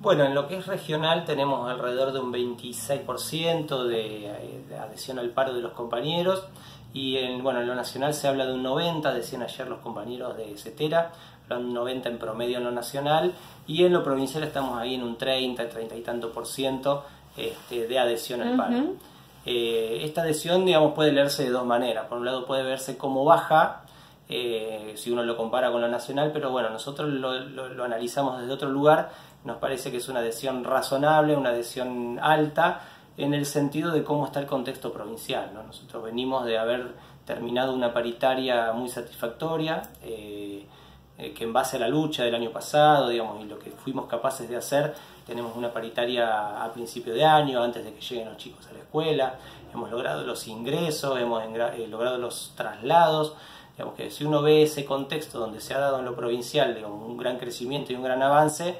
Bueno, en lo que es regional tenemos alrededor de un 26% de, de, adhesión al paro de los compañeros y en, bueno, en lo nacional se habla de un 90%, decían ayer los compañeros de CETERA, un 90% en promedio en lo nacional y en lo provincial estamos ahí en un 30, 30 y tanto por ciento este, de adhesión al paro. Eh, esta adhesión, digamos, puede leerse de dos maneras. Por un lado puede verse como baja, eh, si uno lo compara con lo nacional, pero bueno, nosotros lo, analizamos desde otro lugar, nos parece que es una adhesión razonable, una adhesión alta, en el sentido de cómo está el contexto provincial. Nosotros venimos de haber terminado una paritaria muy satisfactoria, eh, que en base a la lucha del año pasado, digamos, y lo que fuimos capaces de hacer, tenemos una paritaria a principio de año, antes de que lleguen los chicos a la escuela, hemos logrado los ingresos, hemos eh, logrado los traslados, digamos que si uno ve ese contexto donde se ha dado en lo provincial digamos, un gran crecimiento y un gran avance,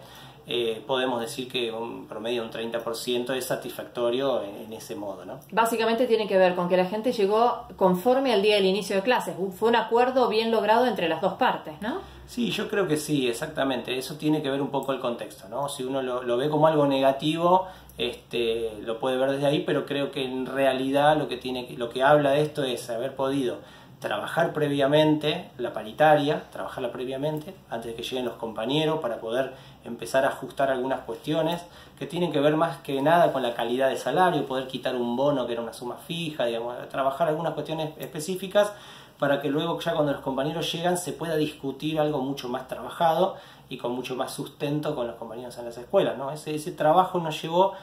eh, podemos decir que un promedio de un 30% es satisfactorio en, ese modo. ¿no? Básicamente tiene que ver con que la gente llegó conforme al día del inicio de clases. Fue un acuerdo bien logrado entre las dos partes, ¿no? Sí, yo creo que sí, exactamente. Eso tiene que ver un poco el contexto, ¿no? Si uno lo, ve como algo negativo, este, lo puede ver desde ahí, pero creo que en realidad lo que, tiene, lo que habla de esto es haber podido trabajar previamente la paritaria, trabajarla previamente antes de que lleguen los compañeros para poder empezar a ajustar algunas cuestiones que tienen que ver más que nada con la calidad de salario, poder quitar un bono que era una suma fija, digamos, trabajar algunas cuestiones específicas para que luego ya cuando los compañeros llegan se pueda discutir algo mucho más trabajado y con mucho más sustento con los compañeros en las escuelas. ¿no? Ese, ese trabajo nos llevó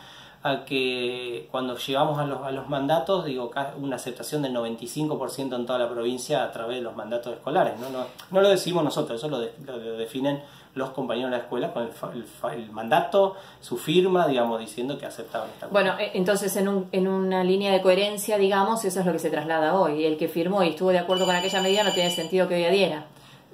a que cuando llegamos a los, a los mandatos, digo, una aceptación del 95% en toda la provincia a través de los mandatos escolares. No, no, no lo decimos nosotros, eso lo, definen los compañeros de la escuela con el, mandato, su firma, digamos, diciendo que aceptaban esta Bueno, eh, entonces en, un, en una línea de coherencia, digamos, eso es lo que se traslada hoy. El que firmó y estuvo de acuerdo con aquella medida no tiene sentido que hoy adhiera.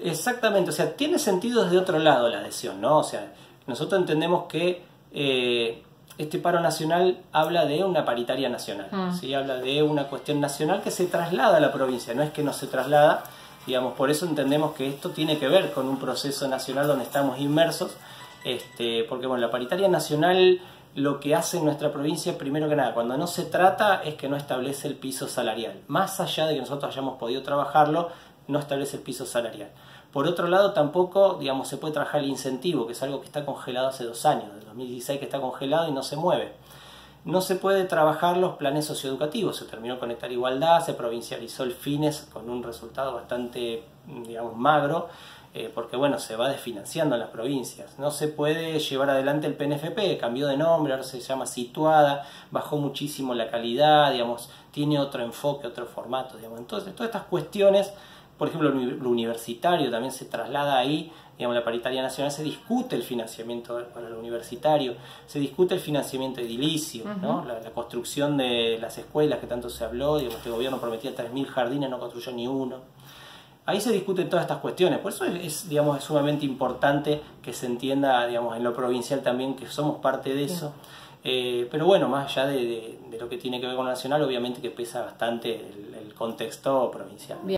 Exactamente, o sea, tiene sentido desde otro lado la adhesión, ¿no? O sea, nosotros entendemos que... Eh, este paro nacional habla de una paritaria nacional, mm. ¿sí? habla de una cuestión nacional que se traslada a la provincia, no es que no se traslada, digamos, por eso entendemos que esto tiene que ver con un proceso nacional donde estamos inmersos, este, porque bueno, la paritaria nacional lo que hace en nuestra provincia, primero que nada, cuando no se trata es que no establece el piso salarial, más allá de que nosotros hayamos podido trabajarlo, no establece el piso salarial. Por otro lado, tampoco, digamos, se puede trabajar el incentivo, que es algo que está congelado hace dos años, del 2016 que está congelado y no se mueve. No se puede trabajar los planes socioeducativos, se terminó Conectar Igualdad, se provincializó el FINES con un resultado bastante, digamos, magro, eh, porque bueno, se va desfinanciando en las provincias. No se puede llevar adelante el PNFP, cambió de nombre, ahora se llama Situada, bajó muchísimo la calidad, digamos, tiene otro enfoque, otro formato, digamos. Entonces, todas estas cuestiones por ejemplo, lo universitario también se traslada ahí, digamos, la paritaria nacional, se discute el financiamiento para lo universitario, se discute el financiamiento edilicio, ¿no? la, construcción de las escuelas que tanto se habló, digamos, este gobierno prometía 3.000 jardines, no construyó ni uno. Ahí se discuten todas estas cuestiones, por eso es, digamos, es sumamente importante que se entienda, digamos, en lo provincial también que somos parte de eso. Eh, pero bueno, más allá de, lo que tiene que ver con lo nacional, obviamente que pesa bastante el, el contexto provincial.